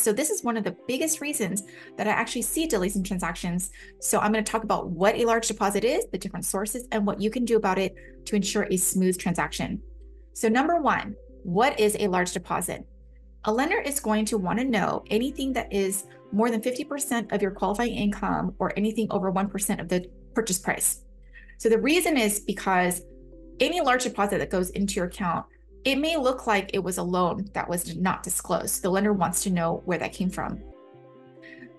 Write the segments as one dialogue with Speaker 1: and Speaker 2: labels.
Speaker 1: So this is one of the biggest reasons that I actually see delays in transactions. So I'm going to talk about what a large deposit is, the different sources, and what you can do about it to ensure a smooth transaction. So number one, what is a large deposit? A lender is going to want to know anything that is more than 50% of your qualifying income or anything over 1% of the purchase price. So the reason is because any large deposit that goes into your account, it may look like it was a loan that was not disclosed. The lender wants to know where that came from.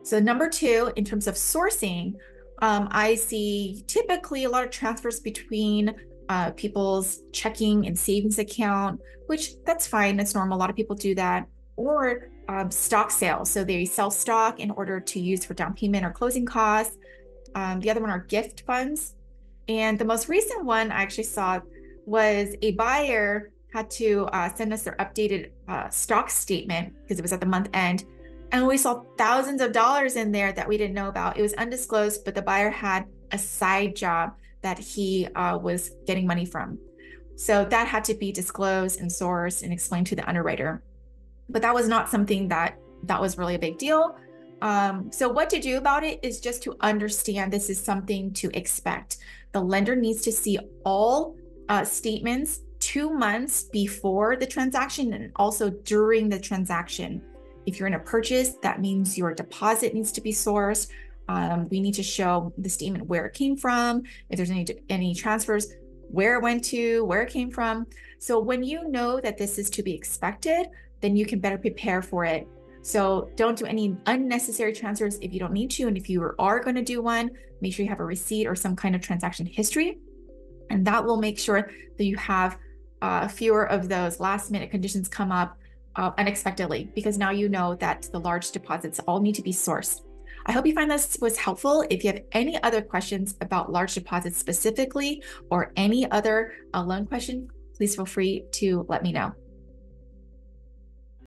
Speaker 1: So, number two, in terms of sourcing, um, I see typically a lot of transfers between uh, people's checking and savings account, which that's fine. That's normal. A lot of people do that. Or um, stock sales. So they sell stock in order to use for down payment or closing costs. Um, the other one are gift funds. And the most recent one I actually saw was a buyer had to uh, send us their updated uh, stock statement because it was at the month end. And we saw thousands of dollars in there that we didn't know about. It was undisclosed, but the buyer had a side job that he uh, was getting money from. So that had to be disclosed and sourced and explained to the underwriter. But that was not something that that was really a big deal. Um, so what to do about it is just to understand this is something to expect. The lender needs to see all uh, statements two months before the transaction and also during the transaction. If you're in a purchase, that means your deposit needs to be sourced. Um, we need to show the statement where it came from, if there's any any transfers, where it went to, where it came from. So when you know that this is to be expected, then you can better prepare for it. So don't do any unnecessary transfers if you don't need to. And if you are going to do one, make sure you have a receipt or some kind of transaction history. And that will make sure that you have uh, fewer of those last minute conditions come up uh, unexpectedly because now you know that the large deposits all need to be sourced. I hope you find this was helpful. If you have any other questions about large deposits specifically or any other uh, loan question, please feel free to let me know.